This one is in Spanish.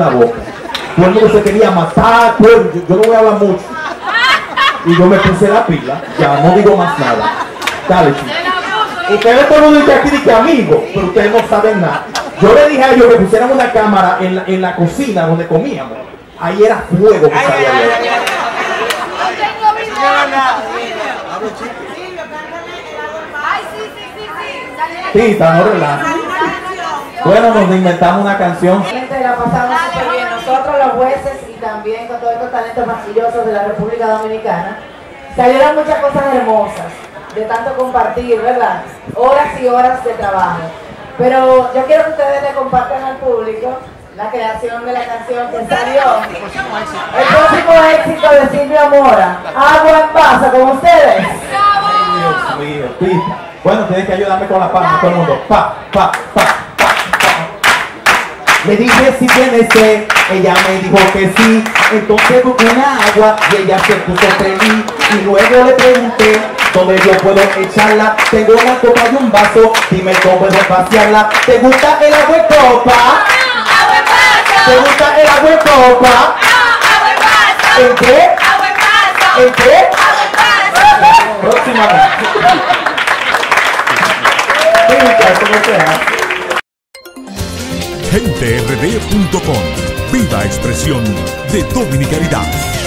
la boca. Todo el mundo se quería matar, yo, yo no voy a hablar mucho. Y yo me puse la pila, ya no digo más nada. Dale, chico. Ustedes todo el mundo dice aquí que amigo, pero ustedes no saben nada. Yo le dije a ellos que pusieran una cámara en la, en la cocina donde comíamos. Ahí era fuego que salía de ahí. Ay, sí, sí, sí, sí. Tita, no relajes. Bueno, nos inventamos una canción. Gente, la pasamos súper bien. Nosotros los jueces y también con todos estos talentos maravillosos de la República Dominicana, salieron muchas cosas hermosas, de tanto compartir, ¿verdad? Horas y horas de trabajo. Pero yo quiero que ustedes le compartan al público la creación de la canción que salió. El próximo éxito de Silvia Mora, Agua en Pasa, con ustedes. Dios mío. Bueno, tienes que ayudarme con la palma, todo el mundo. Pa, pa, pa. Le dije si tiene sed, ella me dijo que sí. Entonces busqué una agua y ella se puso feliz. Y luego le pregunté dónde yo puedo echarla. Tengo una copa y un vaso, dime cómo puedo vaciarla. ¿Te gusta el agua en copa? ¿Te gusta el agua en copa? ¿En qué? ¿En qué? Próximamente. GenteRD.com. Viva expresión de dominicanidad.